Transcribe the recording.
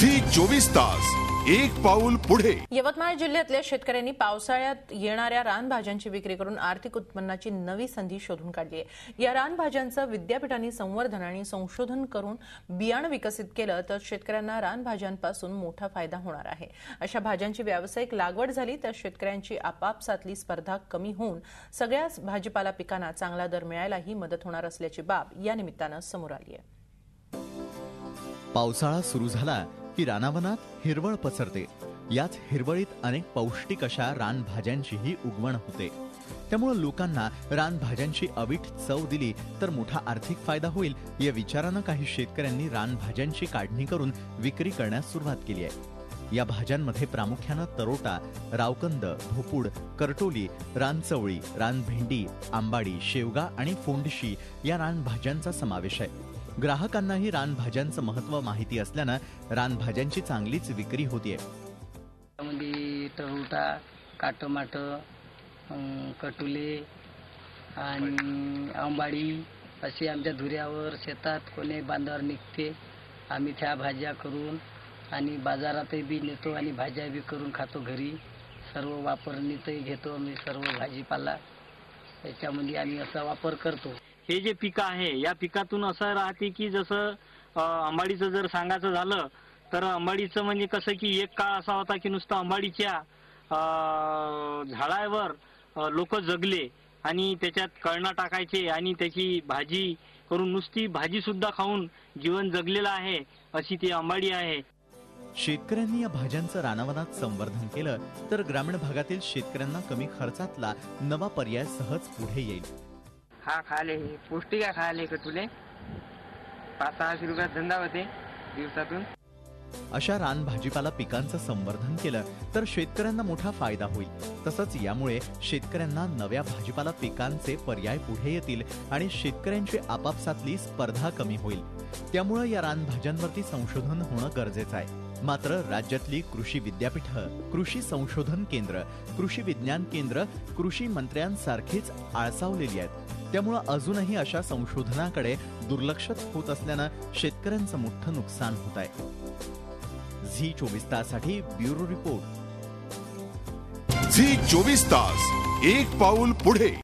Zee चोवीस तास एक पाऊल पुढे. यवतमाळ जिल्ह्यातल्या शेतकऱ्यांनी पावसाळ्यात येणाऱ्या रानभाज्यांची विक्री करून आर्थिक उत्पन्नाची नवी संधी शोधून काढली आहे. या रानभाज्यांचं विद्यापीठांनी संवर्धन आणि संशोधन करून बियाणं विकसित केलं तर शेतकऱ्यांना रानभाज्यांपासून मोठा फायदा होणार आहे. अशा भाज्यांची व्यावसायिक लागवड झाली तर शेतकऱ्यांची आपापसातली स्पर्धा कमी होऊन सगळ्याच भाजीपाला पिकांना चांगला दर मिळायलाही मदत होणार असल्याची बाब या निमित्तानं समोर आली आहे. पावसाळा सुरू झाला की रानावनात हिरवळ पसरते. याच हिरवळीत अनेक पौष्टिक अशा रानभाज्यांचीही उगवण होते. त्यामुळे लोकांना रानभाज्यांची अवीट चव दिली तर मोठा आर्थिक फायदा होईल या विचारानं काही शेतकऱ्यांनी रानभाज्यांची काढणी करून विक्री करण्यास सुरुवात केली आहे. या भाज्यांमध्ये प्रामुख्यानं तरोटा रावकंद भोपूड करटोली रानचवळी रानभेंडी आंबाडी शेवगा आणि फोंडशी या रानभाज्यांचा समावेश आहे. ग्राहकांनाही रानभाज्यांचं महत्त्व माहिती असल्यानं रानभाज्यांची चांगलीच विक्री होतीये. त्यामध्ये टरोटा काटमाट कटुले आणि आंबाडी असे आमच्या धुऱ्यावर शेतात कोणी बांधावर निघते आम्ही त्या भाज्या करून आणि बाजारातही बी नेतो आणि भाज्या बी करून खातो घरी. सर्व वापरणीतही घेतो आम्ही सर्व भाजीपाला. त्याच्यामध्ये आम्ही असा वापर करतो. हे जे पिकं आहे या पिकातून असं राहते की जसं अंबाडीचं जर सांगायचं झालं तर अंबाडीचं म्हणजे कसं की एक काळ असा होता की नुसतं अंबाडीच्या झाडावर लोक जगले आणि त्याच्यात कळणा टाकायचे आणि त्याची भाजी करून नुसती भाजी सुद्धा खाऊन जीवन जगलेलं आहे अशी ती अंबाडी आहे. शेतकऱ्यांनी या भाज्यांचं रानावनात संवर्धन केलं तर ग्रामीण भागातील शेतकऱ्यांना कमी खर्चातला नवा पर्याय सहज पुढे येईल. खा खाले हे पौष्टिका खाले कटुले पाच सहाशे रुपयात धंदा होते दिवसातून. अशा रान भाजीपाला पिकांचं संवर्धन केलं तर शेतकऱ्यांना मोठा फायदा होईल. तसंच यामुळे शेतकऱ्यांना नव्या भाजीपाला पिकांचे पर्याय पुढे येतील आणि शेतकऱ्यांची आपापसातली स्पर्धा कमी होईल. त्यामुळे या रानभाज्यांवरती संशोधन होणं गरजेचं आहे. मात्र राज्यातली कृषी विद्यापीठं कृषी संशोधन केंद्र कृषी विज्ञान केंद्र कृषी मंत्र्यांसारखीच आळसावलेली आहेत. त्यामुळं अजूनही अशा संशोधनाकडे दुर्लक्षच होत असल्यानं शेतकऱ्यांचं मोठं नुकसान होत आहे. झी चोवीस तासाठी ब्युरो रिपोर्ट. झी चोवीस तास एक पाऊल पुढे.